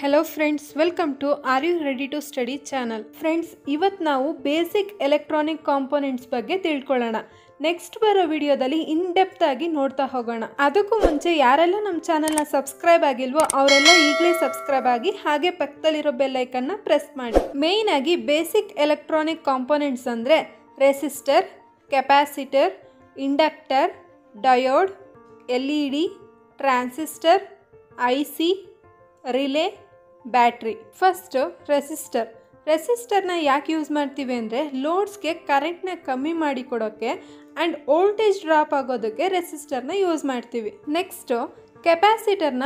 Hello friends welcome to are you ready to study channel friends ಇವತ್ತು ನಾವು basic electronic components ಬಗ್ಗೆ ತಿಳ್ಕೊಳ್ಳೋಣ. Next ಬರೋ ವಿಡಿಯೋದಲ್ಲಿ ಇನ್ ಡೆಪ್ತ್ ಆಗಿ ನೋಡ್ತಾ ಹೋಗೋಣ. ಅದಕ್ಕೂ ಮುಂಚೆ ಯಾರೆಲ್ಲ ನಮ್ಮ ಚಾನಲ್ನ ಸಬ್ಸ್ಕ್ರೈಬ್ ಆಗಿಲ್ವೋ ಅವರೆಲ್ಲ ಈಗಲೇ ಸಬ್ಸ್ಕ್ರೈಬ್ ಆಗಿ ಹಾಗೆ ಪಕ್ಕದಲ್ಲಿರೋ ಬೆಲ್ಲೈಕನ್ನ ಪ್ರೆಸ್ ಮಾಡಿ. ಮೇಯ್ನ್ ಆಗಿ ಬೇಸಿಕ್ ಎಲೆಕ್ಟ್ರಾನಿಕ್ ಕಾಂಪೋನೆಂಟ್ಸ್ ಅಂದರೆ resistor capacitor inductor diode L E D transistor I C relay battery. First resistor ರೆಸಿಸ್ಟರ್ನ ಯಾಕೆ ಯೂಸ್ ಮಾಡ್ತೀವಿ ಅಂದರೆ ಲೋಡ್ಸ್ಗೆ ಕರೆಂಟ್ನ ಕಮ್ಮಿ ಮಾಡಿ ಕೊಡೋಕ್ಕೆ ಆ್ಯಂಡ್ ವೋಲ್ಟೇಜ್ ಡ್ರಾಪ್ ಆಗೋದಕ್ಕೆ ರೆಸಿಸ್ಟರ್ನ ಯೂಸ್ ಮಾಡ್ತೀವಿ. ನೆಕ್ಸ್ಟು ಕೆಪಾಸಿಟರ್ನ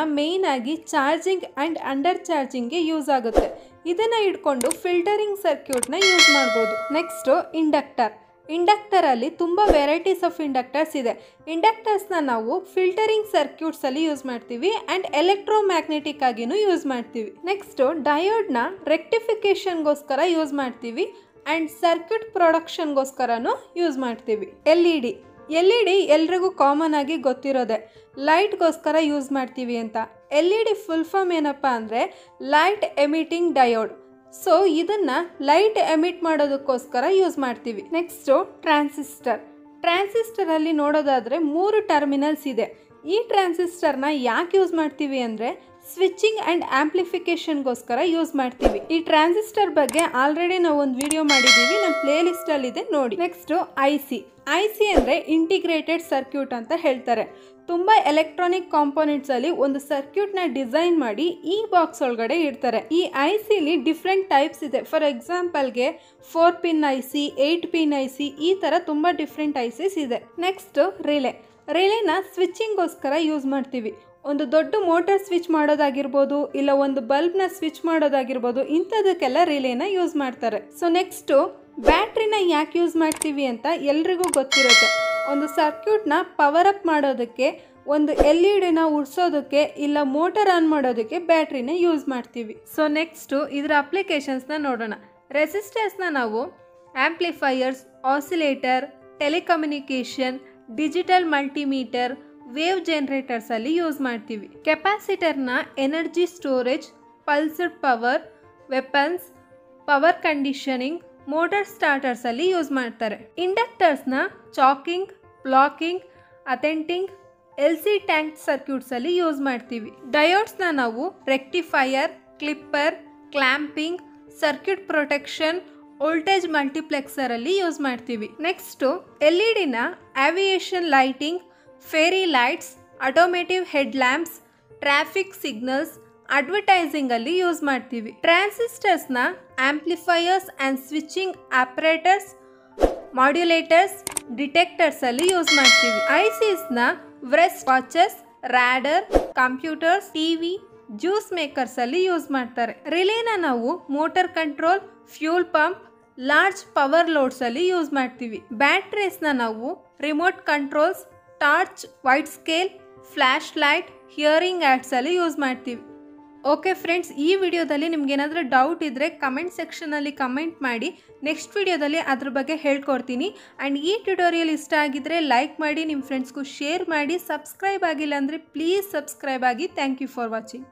ಆಗಿ ಚಾರ್ಜಿಂಗ್ ಆ್ಯಂಡ್ ಅಂಡರ್ ಚಾರ್ಜಿಂಗ್ಗೆ ಯೂಸ್ ಆಗುತ್ತೆ. ಇದನ್ನು ಇಟ್ಕೊಂಡು ಫಿಲ್ಟರಿಂಗ್ ಸರ್ಕ್ಯೂಟ್ನ ಯೂಸ್ ಮಾಡ್ಬೋದು. ನೆಕ್ಸ್ಟು ಇಂಡಕ್ಟರ್ ಇಂಡಕ್ಟರಲ್ಲಿ ತುಂಬ ವೆರೈಟೀಸ್ ಆಫ್ ಇಂಡಕ್ಟರ್ಸ್ ಇದೆ. ಇಂಡಕ್ಟರ್ಸ್ನ ನಾವು ಫಿಲ್ಟರಿಂಗ್ ಸರ್ಕ್ಯೂಟ್ಸಲ್ಲಿ ಯೂಸ್ ಮಾಡ್ತೀವಿ ಆ್ಯಂಡ್ ಎಲೆಕ್ಟ್ರೋಮ್ಯಾಗ್ನೆಟಿಕ್ ಆಗಿನೂ ಯೂಸ್ ಮಾಡ್ತೀವಿ. ನೆಕ್ಸ್ಟು ಡಯೋಡ್ನ ರೆಕ್ಟಿಫಿಕೇಷನ್ಗೋಸ್ಕರ ಯೂಸ್ ಮಾಡ್ತೀವಿ ಆ್ಯಂಡ್ ಸರ್ಕ್ಯೂಟ್ ಪ್ರೊಡಕ್ಷನ್ಗೋಸ್ಕರನೂ ಯೂಸ್ ಮಾಡ್ತೀವಿ. L E D. L E D ಎಲ್ರಿಗೂ ಕಾಮನ್ ಆಗಿ ಗೊತ್ತಿರೋದೆ. ಲೈಟ್ಗೋಸ್ಕರ ಯೂಸ್ ಮಾಡ್ತೀವಿ ಅಂತ. L E D full form ಏನಪ್ಪ ಅಂದರೆ ಲೈಟ್ ಎಮಿಟಿಂಗ್ ಡಯೋಡ್. ಸೊ ಇದನ್ನು ಲೈಟ್ ಎಮಿಟ್ ಮಾಡೋದಕ್ಕೋಸ್ಕರ ಯೂಸ್ ಮಾಡ್ತೀವಿ. ನೆಕ್ಸ್ಟು ಟ್ರಾನ್ಸಿಸ್ಟರ್ ಟ್ರಾನ್ಸಿಸ್ಟರಲ್ಲಿ ನೋಡೋದಾದರೆ ಮೂರು ಟರ್ಮಿನಲ್ಸ್ ಇದೆ. ಈ ಟ್ರಾನ್ಸಿಸ್ಟರ್ನ ಯಾಕೆ ಯೂಸ್ ಮಾಡ್ತೀವಿ ಅಂದರೆ ಸ್ವಿಚ್ಚಿಂಗ್ ಆ್ಯಂಡ್ ಆ್ಯಂಪ್ಲಿಫಿಕೇಷನ್ಗೋಸ್ಕರ ಯೂಸ್ ಮಾಡ್ತೀವಿ. ಈ ಟ್ರಾನ್ಸಿಸ್ಟರ್ ಬಗ್ಗೆ ಆಲ್ರೆಡಿ ನಾವು ಒಂದು ವಿಡಿಯೋ ಮಾಡಿದ್ದೀವಿ ನಮ್ಮ ಪ್ಲೇ ಲಿಸ್ಟಲ್ಲಿದೆ ನೋಡಿ. Next I C. I C ಅಂದರೆ ಇಂಟಿಗ್ರೇಟೆಡ್ ಸರ್ಕ್ಯೂಟ್ ಅಂತ ಹೇಳ್ತಾರೆ. ತುಂಬ ಎಲೆಕ್ಟ್ರಾನಿಕ್ ಕಾಂಪೋನೆಂಟ್ಸಲ್ಲಿ ಒಂದು ಸರ್ಕ್ಯೂಟ್ನ ಡಿಸೈನ್ ಮಾಡಿ ಈ ಬಾಕ್ಸ್ ಒಳಗಡೆ ಇಡ್ತಾರೆ. ಈ ಐ ಸಿಲಿ ಡಿಫ್ರೆಂಟ್ ಟೈಪ್ಸ್ ಇದೆ. For ಎಕ್ಸಾಂಪಲ್ಗೆ four pin I C, eight pin I C ಈ ಥರ ತುಂಬ ಡಿಫ್ರೆಂಟ್ ಐ ಸಿಸ್ ಇದೆ. Next relay. ರಿಲೇನ ಸ್ವಿಚ್ಚಿಂಗೋಸ್ಕರ ಯೂಸ್ ಮಾಡ್ತೀವಿ. ಒಂದು ದೊಡ್ಡ ಮೋಟರ್ ಸ್ವಿಚ್ ಮಾಡೋದಾಗಿರ್ಬೋದು, ಇಲ್ಲ ಒಂದು ಬಲ್ಬ್ನ ಸ್ವಿಚ್ ಮಾಡೋದಾಗಿರ್ಬೋದು, ಇಂಥದಕ್ಕೆಲ್ಲ ರಿಲೇನ ಯೂಸ್ ಮಾಡ್ತಾರೆ. ಸೊ ನೆಕ್ಸ್ಟು ಬ್ಯಾಟ್ರಿನ ಯಾಕೆ ಯೂಸ್ ಮಾಡ್ತೀವಿ ಅಂತ ಎಲ್ರಿಗೂ ಗೊತ್ತಿರುತ್ತೆ. ಒಂದು ಸರ್ಕ್ಯೂಟ್ನ ಪವರ್ ಅಪ್ ಮಾಡೋದಕ್ಕೆ, ಒಂದು ಎಲ್ ಇ ಡಿನ ಉಡ್ಸೋದಕ್ಕೆ, ಇಲ್ಲ ಮೋಟರ್ ಆನ್ ಮಾಡೋದಕ್ಕೆ ಬ್ಯಾಟ್ರಿನ ಯೂಸ್ ಮಾಡ್ತೀವಿ. ಸೊ ನೆಕ್ಸ್ಟು ಇದರ ಅಪ್ಲಿಕೇಶನ್ಸ್ನ ನೋಡೋಣ. ರೆಸಿಸ್ಟರ್ಸ್ನ ನಾವು amplifiers oscillator telecommunication digital multimeter wave ಜನರೇಟರ್ಸಲ್ಲಿ use ಮಾಡ್ತೀವಿ. ಕೆಪಾಸಿಟರ್ನ energy storage pulsed power, weapons, power conditioning, motor ಸ್ಟಾರ್ಟರ್ಸಲ್ಲಿ use ಮಾಡ್ತಾರೆ. ಇಂಡಕ್ಟರ್ಸ್ನ choking, blocking ಅಥೆಂಟಿಂಗ್ L C tank ಸರ್ಕ್ಯೂಟ್ಸಲ್ಲಿ ಯೂಸ್ ಮಾಡ್ತೀವಿ. ಡಯೋಡ್ಸ್ನ ನಾವು rectifier, clipper, clamping, circuit protection voltage ಮಲ್ಟಿಪ್ಲೆಕ್ಸರಲ್ಲಿ use ಮಾಡ್ತೀವಿ. Next L E ಡಿನ aviation lighting fairy lights automotive head lamps traffic signals ಅಡ್ವರ್ಟೈಸಿಂಗಲ್ಲಿ use ಮಾಡ್ತೀವಿ. ಟ್ರಾನ್ಸಿಸ್ಟರ್ಸ್ನ amplifiers and switching operators modulators ಡಿಟೆಕ್ಟರ್ಸಲ್ಲಿ use ಮಾಡ್ತೀವಿ. ಐಸಿಸ್ನ ವ್ರೆಸ್ watches radar computers TV juice ಮೇಕರ್ಸಲ್ಲಿ use ಮಾಡ್ತಾರೆ. ರಿಲೇನ ನಾವು motor control fuel pump large power ಲೋಡ್ಸಲ್ಲಿ use ಮಾಡ್ತೀವಿ. ಬ್ಯಾಟ್ರೀಸ್ನ ನಾವು remote controls, torch weight scale flash light, hearing ಆ್ಯಡ್ಸಲ್ಲಿ use ಮಾಡ್ತೀವಿ. ಓಕೆ ಫ್ರೆಂಡ್ಸ್, ಈ ವಿಡಿಯೋದಲ್ಲಿ ನಿಮ್ಗೇನಾದರೂ ಡೌಟ್ ಇದ್ದರೆ ಕಮೆಂಟ್ ಸೆಕ್ಷನಲ್ಲಿ ಕಮೆಂಟ್ ಮಾಡಿ, ನೆಕ್ಸ್ಟ್ ವಿಡಿಯೋದಲ್ಲಿ ಅದ್ರ ಬಗ್ಗೆ ಹೇಳ್ಕೊಡ್ತೀನಿ. ಆ್ಯಂಡ್ ಈ ಟ್ಯುಟೋರಿಯಲ್ ಇಷ್ಟ ಆಗಿದ್ದರೆ ಲೈಕ್ ಮಾಡಿ ನಿಮ್ಮ ಫ್ರೆಂಡ್ಸ್ಗೂ ಶೇರ್ ಮಾಡಿ, ಸಬ್ಸ್ಕ್ರೈಬ್ ಆಗಿಲ್ಲ ಅಂದರೆ ಪ್ಲೀಸ್ ಸಬ್ಸ್ಕ್ರೈಬ್ ಆಗಿ. Thank you for watching.